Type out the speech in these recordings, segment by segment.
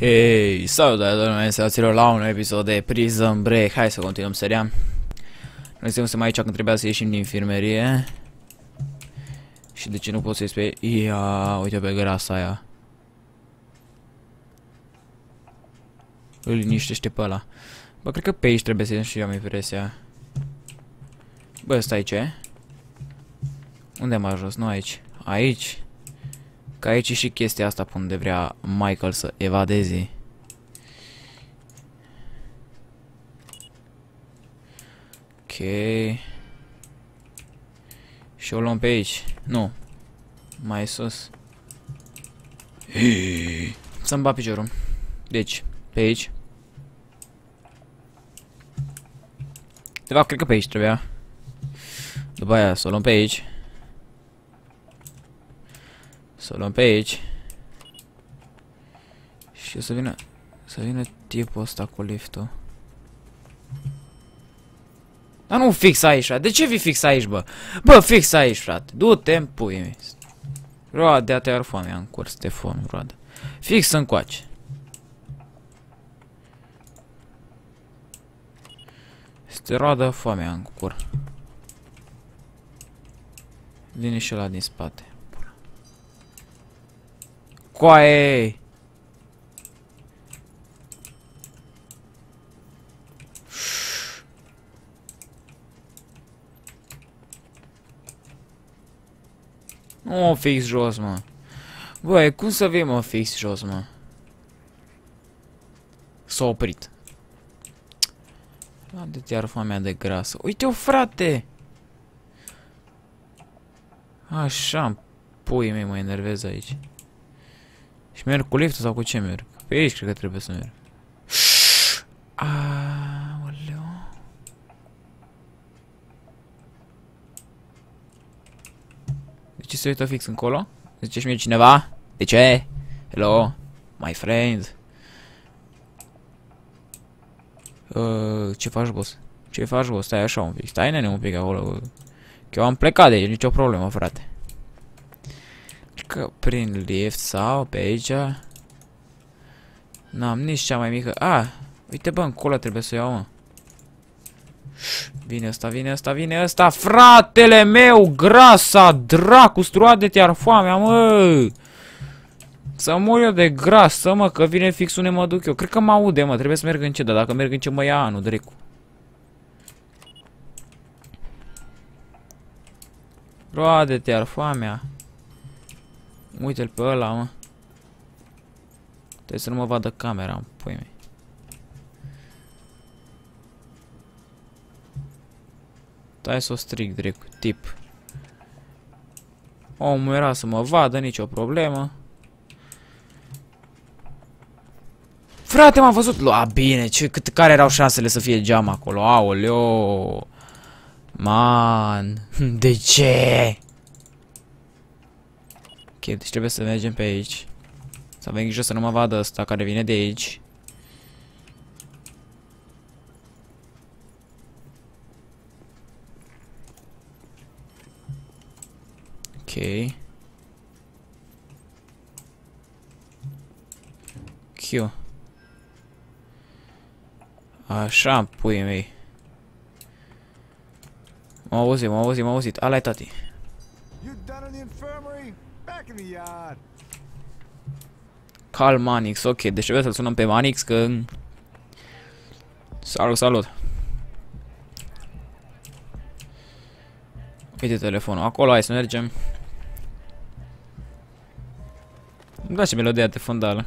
Hei, salutare domnule, salutațiilor la un episod de Prison Break. Hai să continuăm seria Noi suntem aici când trebuia să ieșim din infirmerie Și de ce nu pot să-i spui Ia, uite pe grasa aia. Îl liniștește pe ăla. Bă, cred că pe aici trebuie să ieșim și eu am impresia. Bă, stai ce? Unde am ajuns? Nu aici. Aici? Că aici e și chestia asta pe unde vrea Michael să evadeze. Ok. Și o luăm pe aici. Nu. Mai sus. Să-mi bat piciorul. Deci, pe aici. De fapt, cred că pe aici trebuia. După aia să o luăm pe aici. Să o luăm pe aici. Și o să vină... Să vină tipul ăsta cu liftul. Dar nu fix aici, frate. De ce vii fix aici, bă? Bă, fix aici, frate. Du-te în pui mei. Roade, te ar foame în curs, te foame, roade. Fix încoace. Este roadă foamea în cur. Vine și ăla din spate. Coaie! Nu fix jos, mă. Băi, cum să vii, mă, fix jos, mă? S-a oprit. La de iar foamea de grasă. Uite-o, frate! Așa, pui mei mă enervez aici. Și merg cu liftul sau cu ce merg? Pe aici cred că trebuie să merg. Aoleu. De ce se uită fix încolo? Zice și mie cineva? De ce? Hello? My friend? Uh, ce faci, boss? Ce faci, boss? Stai așa un pic. Stai, nene, un pic acolo. Că eu am plecat de aici, nicio problemă, frate că prin lift sau pe aici. N-am nici cea mai mică. A, ah, uite bă, încolo trebuie să iau, mă. Vine ăsta, vine ăsta, vine ăsta, fratele meu, grasa, dracu, struade te ar foamea, mă. Să mor eu de grasă, mă, că vine fix unde mă duc eu. Cred că mă aude, mă, trebuie să merg în ce, dar dacă merg în ce mă ia anul, drecu. Roade te ar foamea. Uite-l pe ăla, mă. Trebuie să nu mă vadă camera, pui mei. Stai să o strig direct, tip. Omul era să mă vadă, nicio problemă. Frate, m-am văzut. Lua, bine, ce, cât, care erau șansele să fie geam acolo? Aoleo. Man, de ce? Ok, deci trebuie să mergem pe aici. Să avem grijă să nu mă vadă ăsta care vine de aici. Ok. Q. Așa, pui mei. M-a auzit, m-a auzit, m-a auzit. Ala-i tati. Cal Manix, ok, deci trebuie să-l sunăm pe Manix că... Salut, salut! Uite telefonul, acolo, hai să mergem. Îmi place melodia de fundală.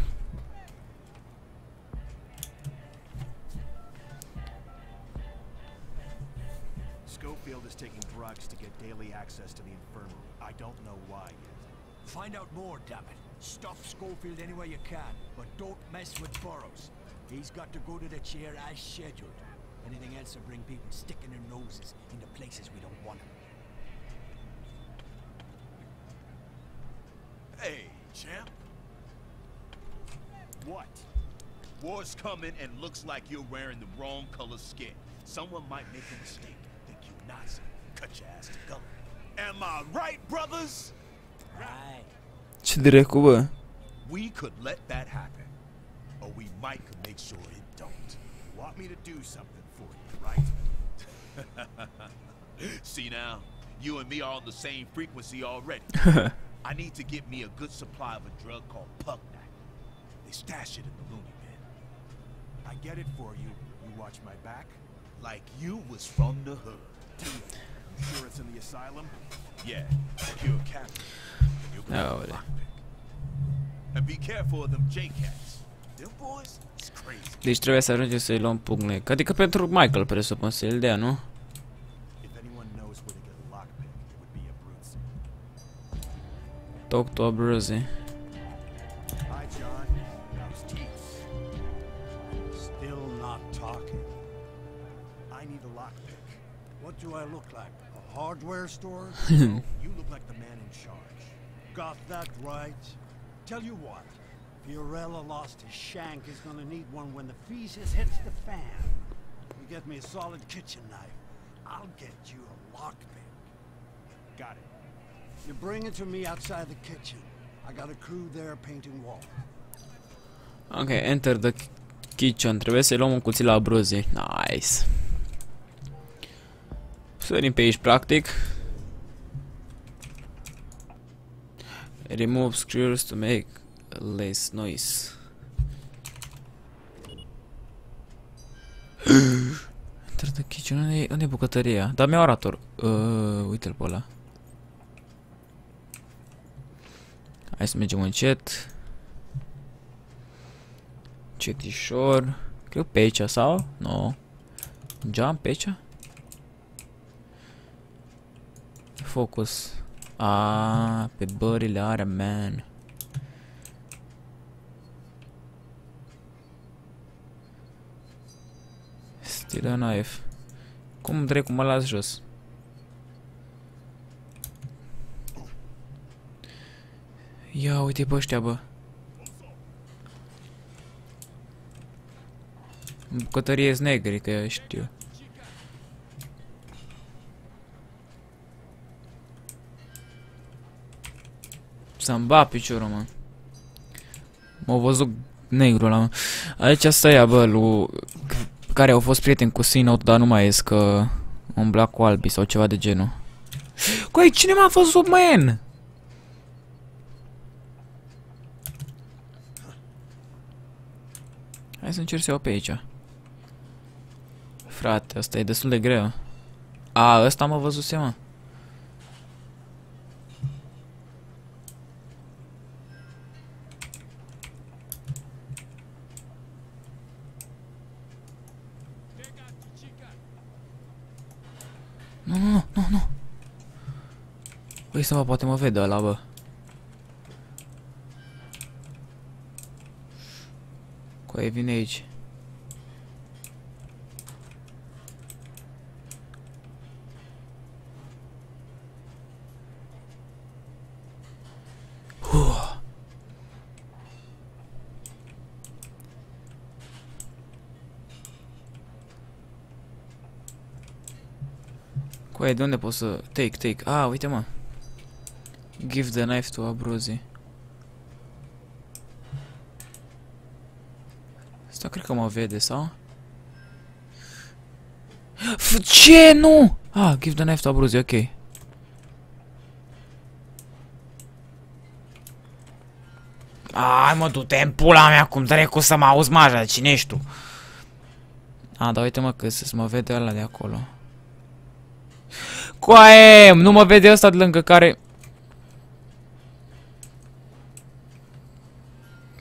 More, damn it. Stop Schofield any way you can, but don't mess with Burrows. He's got to go to the chair as scheduled. Anything else will bring people sticking their noses into places we don't want them. Hey, champ. What? War's coming and looks like you're wearing the wrong color skin. Someone might make a mistake. Think you Nazi. Cut your ass to color. Am I right, brothers? Ce dracu, bă? We could let that happen. A Mike can make sure it don't. Want me to do something for you, right? See now, you and me are on the same frequency already. I need to get me a good supply of a drug called Pugnac. They stash it in the loony bin. I get it for you. You watch my back? Like you was from the hood. You sure it's in the asylum? Yeah, pure capital. You're gonna have a yeah. Oh, vabbè. Deci trebuie să ajungem să-i luăm pugnic. Adică pentru Michael, presupun să-i dea, nu? Talk to a bruzy. What do I look like? A hardware store? you look like the man in charge. Got that right. Tell you what, Fiorella lost his shank is gonna need one when the feces hits the fan. You get me a solid kitchen knife, I'll get you a lockpick. Got it. You bring it to me outside the kitchen. I got a crew there painting walls. Ok, enter the kitchen. Trebuie să-i luăm un cuțit la Abruzi. Nice. Sărim pe aici, practic. Remove screws to make less noise. Enter the kitchen. Unde e, unde e bucătăria? Dar mi-a orator. Uh, uite-l pe ăla. Hai să mergem încet. Cetișor. Cred că pe aici sau? Nu. No. Jump pe aici? Focus. A, pe bările are, man. Still a knife. Cum dracu mă las jos? Ia uite pe ăștia, bă. În bucătărie sunt negri, că știu. Să-mi bat piciorul, mă. M-au văzut negru la mă. Aici asta ia, bă, lui... Care au fost prieteni cu Sinot, dar nu mai ies că... Umbla cu albi sau ceva de genul. Coi, cine m-a văzut, man? Hai să încerc să iau pe aici. Frate, asta e destul de greu. A, ăsta mă văzuse, mă. Nu, nu, nu, nu, nu. Păi să mă, poate mă vede ăla, bă. Coaie vine aici. Huh. Coaie, de unde pot să... Take, take. Ah, uite mă. Give the knife to Abruzi. Asta cred că mă vede, sau? F ce? Nu! Ah, give the knife to Abruzi, ok. Ai mă, du-te în pula mea, cum dracu să mă auzi maja, cine ești tu? A, dar uite mă că să mă vede ăla de acolo. Coaie, nu mă vede ăsta de lângă care...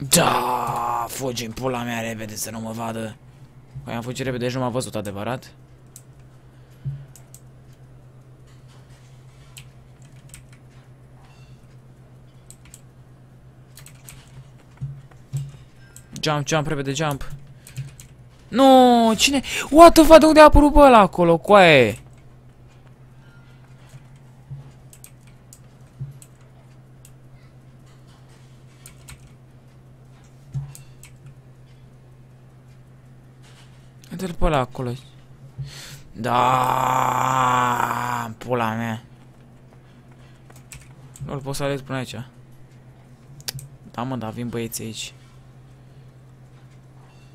Da, fugi în pula mea repede să nu mă vadă. Păi am fugit repede și nu m-a văzut adevărat. Jump, jump, repede, jump. Nu, cine? What the fuck, de unde a apărut bă ăla acolo, coaie? Uite-l pe ăla acolo. Da, în pula mea. Nu-l pot să aleg până aici. Da, mă, dar vin băieții aici.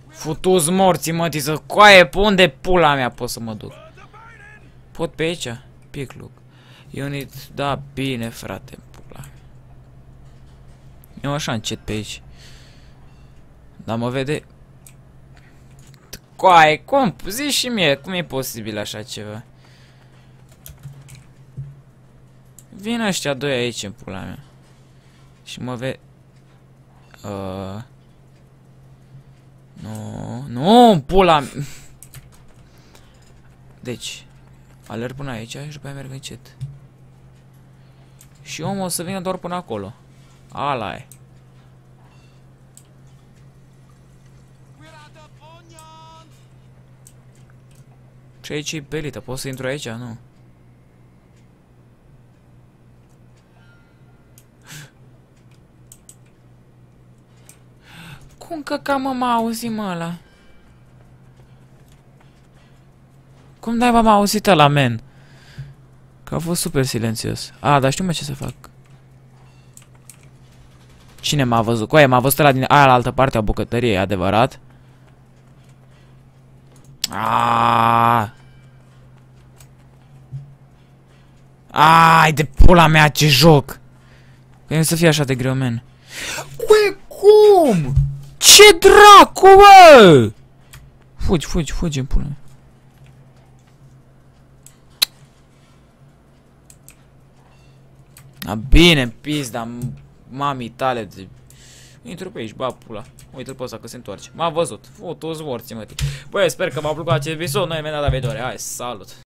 Futus morții, mă, să coaie, pe unde pula mea pot să mă duc? Pot pe aici? Picluc. Unit, da, bine, frate, pula. Eu așa încet pe aici. Dar mă vede... Coaie, cum? Zici și mie, cum e posibil așa ceva? Vin ăștia doi aici în pula mea. Și mă ve... Uh... Nu, nu, pula mea. Deci, alerg până aici și după aia merg încet. Și omul o să vină doar până acolo. Ala e. Și aici e pelită, pot să intru aici? Nu. Cum că cam mă m-a auzit mă ăla? Cum dai m-am auzit la men? Că a fost super silențios. A, dar știu mai ce să fac. Cine m-a văzut? Coaie, m-a văzut la din aia la altă parte a bucătăriei, adevărat? Aaaa! Ai de pula mea, ce joc! Că să fie așa de greu, men. Ue, cum? Ce dracu, bă! Fugi, fugi, fugi în pula mea. A, bine, pizda, mamii tale de... Intru pe aici, ba pula. Uite-l pe ăsta că se întoarce. M-a văzut. Fotos morți, mă. Băi, sper că v-a plăcut acest episod. Noi ne vedem data viitoare. Hai, salut!